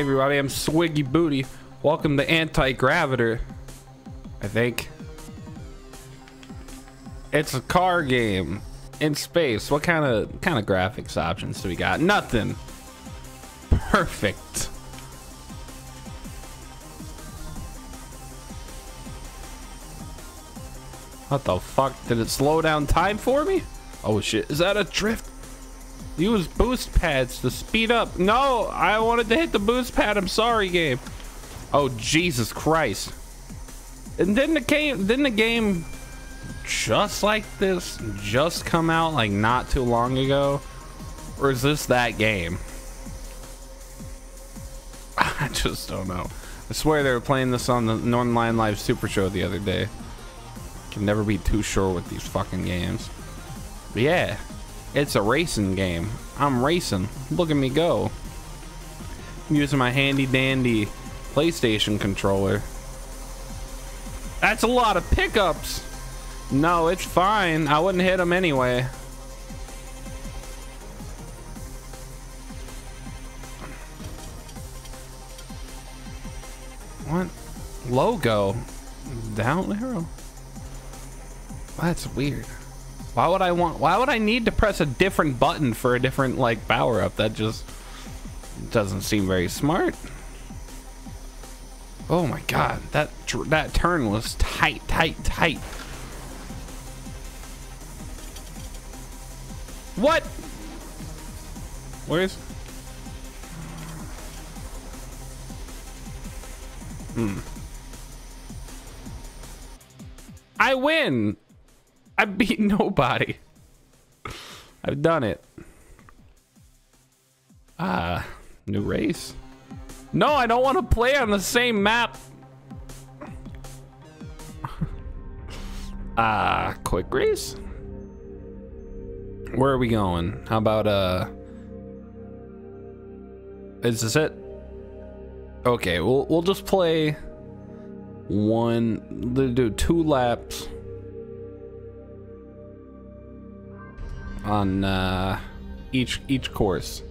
Everybody, I'm Swiggy Booty. Welcome to Antigraviator. I think. It's a car game in space. What kind of kind of graphics options do we got? Nothing. Perfect. What the fuck? Did it slow down time for me? Oh shit, is that a drift? Use boost pads to speed up. No, I wanted to hit the boost pad. I'm sorry, game. Oh, Jesus Christ. And didn't the game, didn't the game just like this just come out like not too long ago? Or is this that game? I just don't know. I swear they were playing this on the Northernlion Live Super Show the other day. Can never be too sure with these fucking games. But yeah, it's a racing game. I'm racing. Look at me go. I'm using my handy dandy PlayStation controller. That's a lot of pickups. No, it's fine. I wouldn't hit them anyway. What? Logo? Down arrow? That's weird. Why would I want, why would I need to press a different button for a different like power up? That just doesn't seem very smart. Oh my god, that that turn was tight, tight, tight. What? Where's? Hmm. I win. I beat nobody. I've done it. Ah, new race. No, I don't want to play on the same map. Ah, uh, quick race. Where are we going? How about uh Is this it? Okay, we'll we'll just play one do two laps on uh each each course.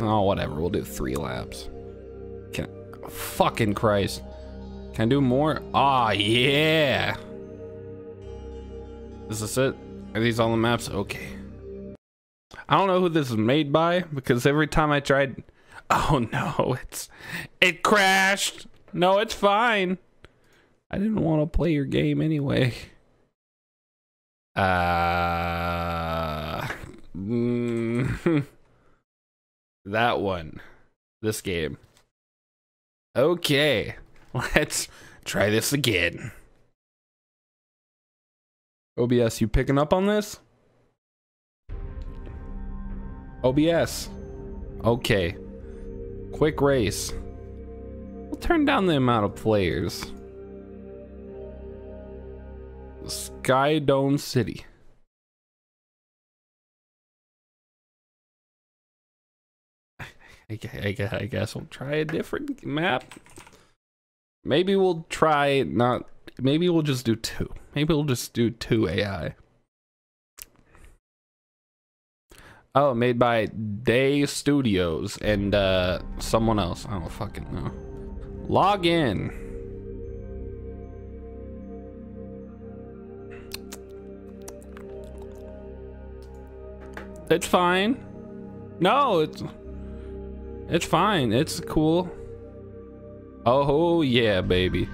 Oh, whatever. We'll do three laps. Can fucking Christ. Can I do more? Ah, oh, yeah. Is this it? Are these all the maps? Okay. I don't know who this is made by because every time I tried Oh no, it's it crashed. No, it's fine. I didn't want to play your game anyway. Uh that one. This game. Okay. Let's try this again. OBS, you picking up on this? OBS. Okay. Quick race. We'll turn down the amount of players. Skydome City. I, I guess we'll try a different map. Maybe we'll try not. Maybe we'll just do two. Maybe we'll just do two AI. Oh, made by Day Studios and uh, someone else. I don't fucking know. Log in. It's fine. No, it's it's fine. It's cool. Oh yeah, baby.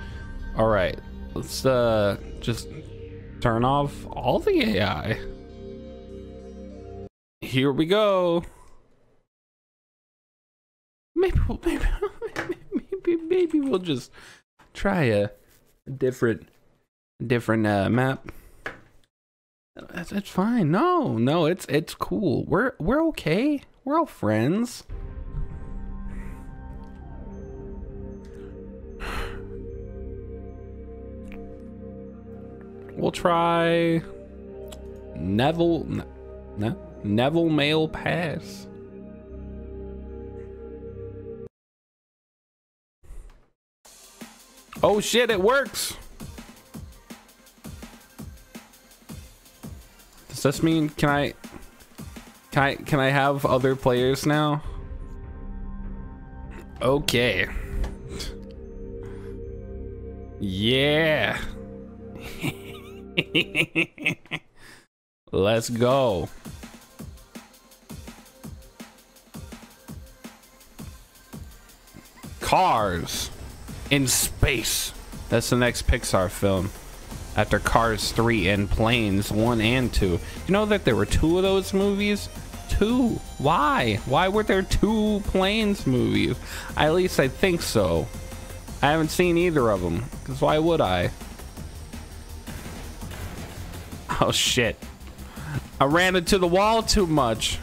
All right, let's uh just turn off all the AI here we go. Maybe, we'll, maybe, maybe, maybe we'll just try a different, different uh, map. That's, that's fine. No, no, it's it's cool. We're we're okay. We're all friends. We'll try Neville. No, Neville Mail Pass. Oh shit, it works! Does this mean can I can I can I have other players now? Okay. Yeah. Let's go. Cars in space. That's the next Pixar film. After Cars 3 and Planes 1 and 2. You know that there were two of those movies? Two. Why? Why were there two Planes movies? At least I think so. I haven't seen either of them. Because why would I? Oh shit. I ran into the wall too much.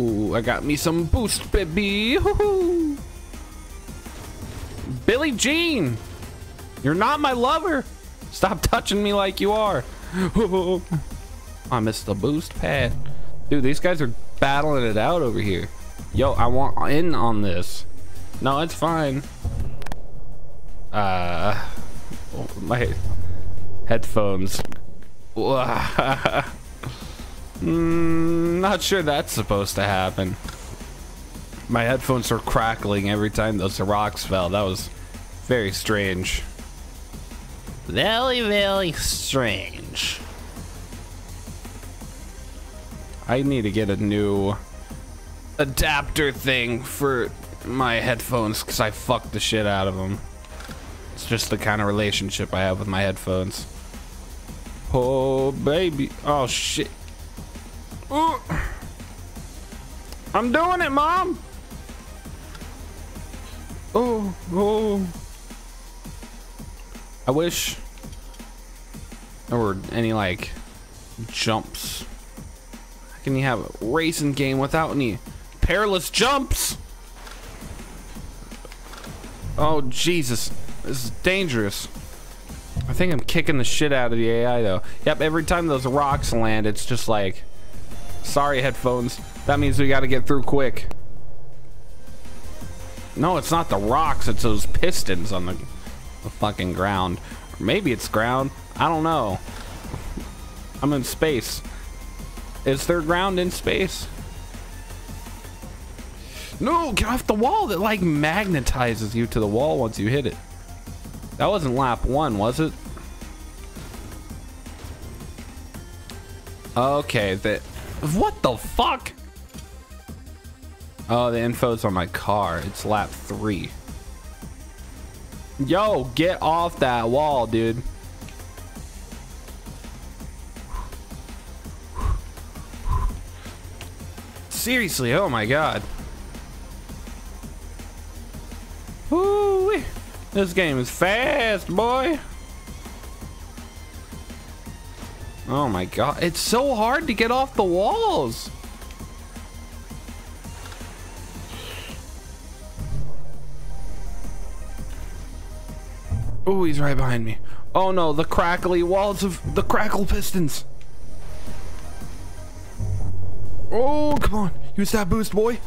Ooh, I got me some boost, baby. Hoo-hoo. Billie Jean, you're not my lover. Stop touching me like you are. I missed the boost pad. Dude, these guys are battling it out over here. Yo, I want in on this. No, it's fine. Uh, my headphones. Mm, not sure that's supposed to happen. My headphones were crackling every time those rocks fell. That was very strange. Very, very strange. I need to get a new adapter thing for my headphones because I fucked the shit out of them. It's just the kind of relationship I have with my headphones. Oh, baby. Oh, shit. Ooh. I'm doing it, Mom. Oh, oh. I wish there were any, like, jumps. How can you have a racing game without any perilous jumps? Oh, Jesus. This is dangerous. I think I'm kicking the shit out of the AI, though. Yep, every time those rocks land, it's just like... Sorry, headphones. That means we gotta get through quick. No, it's not the rocks. It's those pistons on the, the fucking ground. Or maybe it's ground. I don't know. I'm in space. Is there ground in space? No, get off the wall. That like magnetizes you to the wall once you hit it. That wasn't lap one, was it? Okay, that what the fuck? Oh, the info's on my car. It's lap three. Yo, get off that wall, dude. Seriously, oh my god. Woo! This game is fast, boy. Oh my god, it's so hard to get off the walls. Oh, he's right behind me. Oh no, the crackly walls of the crackle pistons. Oh, come on. Use that boost, boy.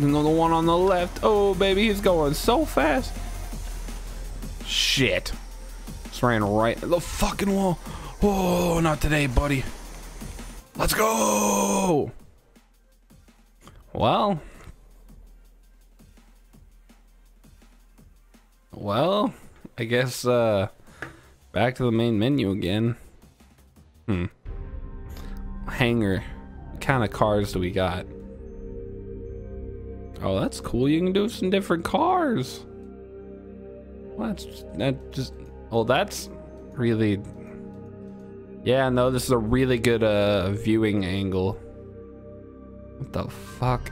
Another one on the left. Oh, baby, he's going so fast. Shit. Just ran right the fucking wall. Oh, not today, buddy. Let's go. Well. Well, I guess uh back to the main menu again. Hmm. Hangar. What kind of cars do we got? Oh, that's cool. You can do some different cars. Well, that's that just. Oh, that's really. Yeah, no, this is a really good uh viewing angle. What the fuck?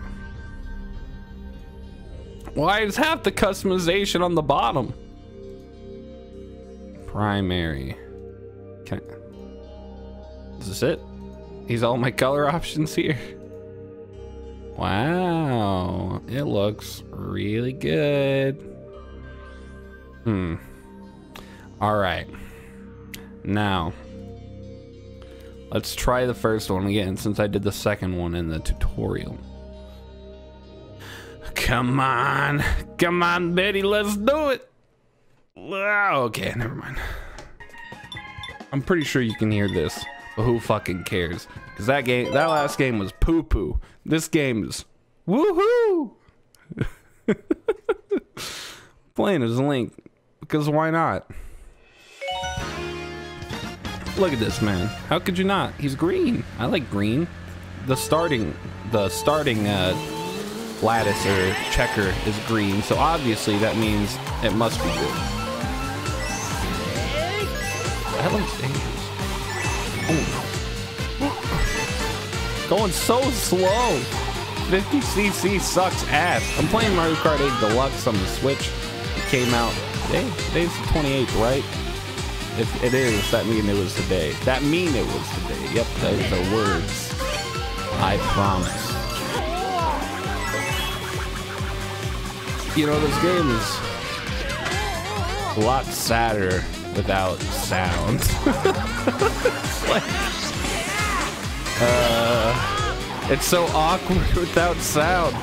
Why is half the customization on the bottom? Primary. Can I... Is this it? These all my color options here. Wow, it looks really good. Hmm. All right. Now, let's try the first one again since I did the second one in the tutorial. Come on. Come on, Betty, let's do it. Okay, never mind. I'm pretty sure you can hear this, but who fucking cares? Because that game, that last game was poo poo. This game is woohoo! Playing as Link, because why not? Look at this man. How could you not? He's green. I like green. The starting, the starting uh, lattice or checker is green, so obviously that means it must be good. That looks dangerous. Oh. Going so slow. 50cc sucks ass. I'm playing Mario Kart 8 Deluxe on the Switch. It came out today. Today's the 28th, right? If it is, that mean it was today. That mean it was today. Yep, those are words. I promise. You know, this game is a lot sadder without sound. like, uh, it's so awkward without sound.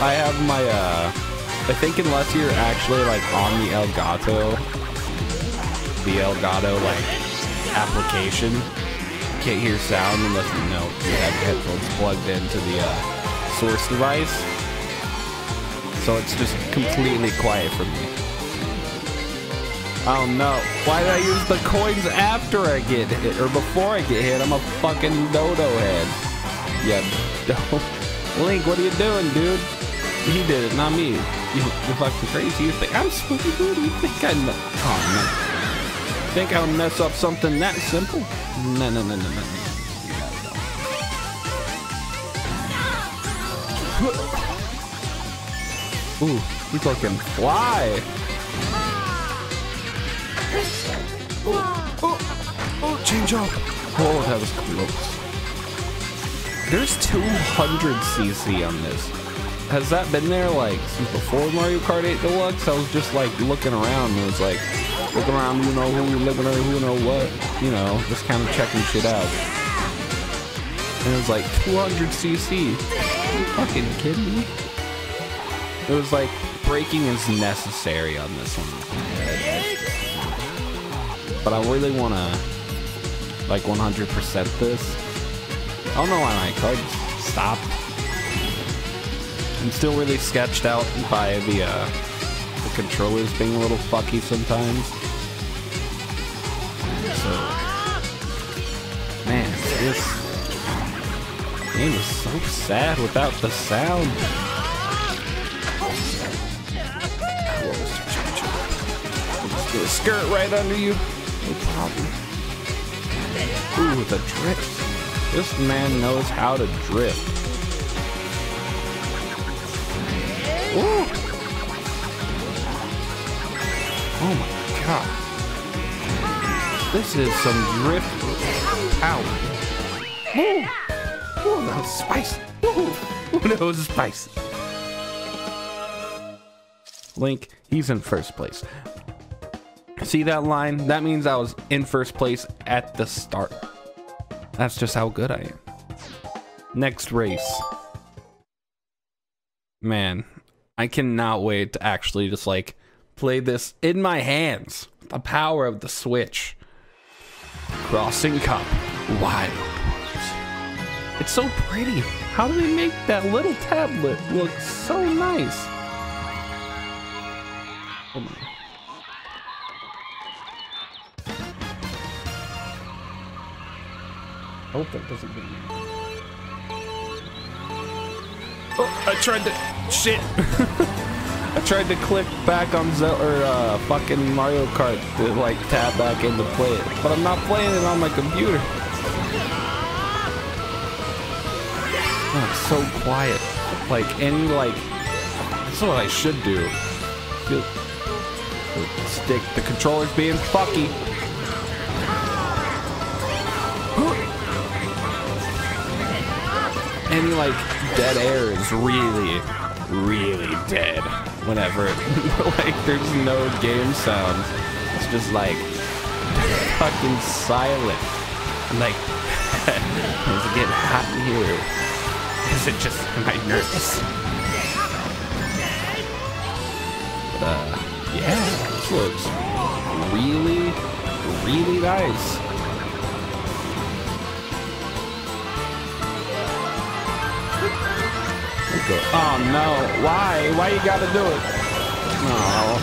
I have my, uh, I think unless you're actually like on the Elgato, the Elgato like application, you can't hear sound unless you know you have headphones plugged into the uh, source device. So it's just completely quiet for me. Oh no. Why did I use the coins after I get hit? Or before I get hit? I'm a fucking dodo head. Yeah, Link, what are you doing, dude? He did it, not me. You, are fucking crazy. You think I'm spooky, dude? You think I know? Oh, no. Think I'll mess up something that simple? No, no, no, no, no. Ooh, we can fly. Oh, oh, oh, change up. Oh, that was close. There's 200cc on this. Has that been there like since before Mario Kart 8 Deluxe? I was just like looking around and it was like looking around, you know who, looking at who know what, you know, just kind of checking shit out. And it was like 200cc. Are you fucking kidding me? It was like braking is necessary on this one but I really want to like 100% this. I don't know why my cards stopped. I'm still really sketched out by the uh, the controllers being a little fucky sometimes. So, man, this game is so sad without the sound. Let's get a skirt right under you. No problem. Ooh, the drift. This man knows how to drift. Ooh. Oh my god. This is some drift power. Ooh. Ooh, that was spicy. Ooh. That was spicy. Link, he's in first place. See that line? That means I was in first place at the start. That's just how good I am. Next race. Man, I cannot wait to actually just like play this in my hands. The power of the Switch. Crossing Cup. Wild. It's so pretty. How do they make that little tablet look so nice? Oh my hope that doesn't get me. Oh, I tried to... Shit! I tried to click back on Zelda, or uh, fucking Mario Kart to like tab back in to play it. But I'm not playing it on my computer. Oh, it's so quiet. Like, any like... That's what I should do. Stick. The controller's being fucky. any like dead air is really, really dead. Whenever like there's no game sound, it's just like fucking silent. I'm like, is it getting hot in here? Is it just my nerves? But, uh, Yeah, this looks really, really nice. Oh no, why? Why you gotta do it? Oh,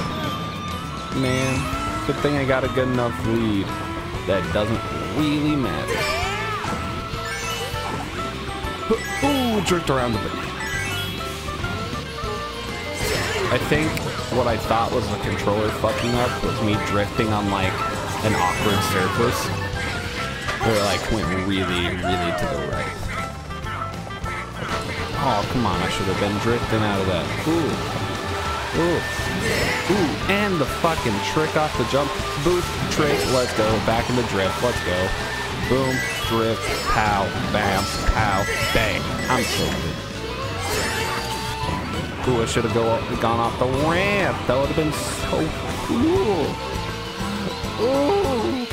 man. Good thing I got a good enough lead that doesn't really matter. Ooh, jerked around a bit. I think what I thought was the controller fucking up was me drifting on like an awkward surface. Or like went really, really to the right. Oh, come on, I should have been drifting out of that. Ooh. Ooh. Ooh, and the fucking trick off the jump boost trick. Let's go. Back in the drift. Let's go. Boom, drift, pow, bam, pow, bang. I'm so good. Ooh, I should have go, gone off the ramp. That would have been so cool. Ooh.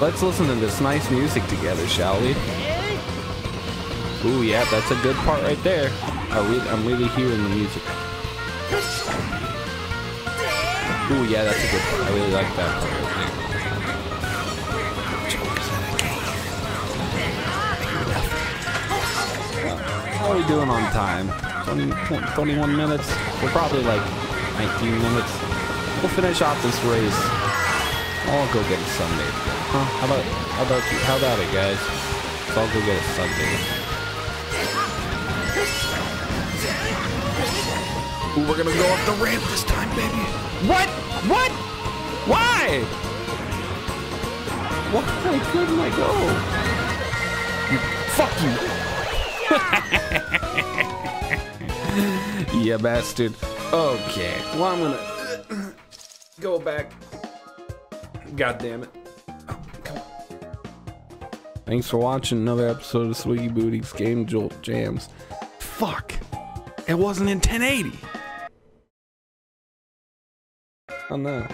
Let's listen to this nice music together, shall we? Ooh, yeah, that's a good part right there. I really, I'm really hearing the music. Ooh, yeah, that's a good part. I really like that part. How are we doing on time? 20, 20, 21 minutes? We're probably like 19 minutes. We'll finish off this race. I'll go get a sundae. Huh? How about, how about you? How about it, guys? I'll go get a sundae. Ooh, we're gonna go up the ramp this time, baby. What? What? Why? Why couldn't I go? You, fuck you. yeah, bastard. Okay. Well, I'm gonna go back. God damn it. Oh, come on. Thanks for watching another episode of Swiggy Booty's Game Jolt Jams. Fuck. It wasn't in 1080. Oh no.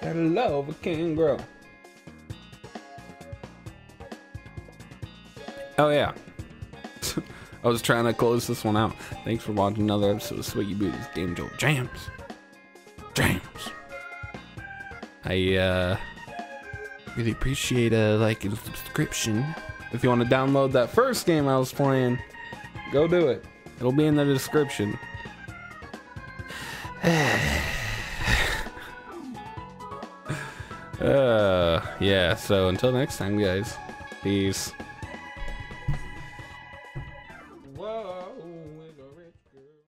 That love can grow. Oh yeah. I was trying to close this one out. Thanks for watching another episode of Swiggy Booty's Game Jolt Jams. Jams. I uh really appreciate a like and subscription. If you want to download that first game I was playing, go do it. It'll be in the description. uh yeah, so until next time guys. Peace.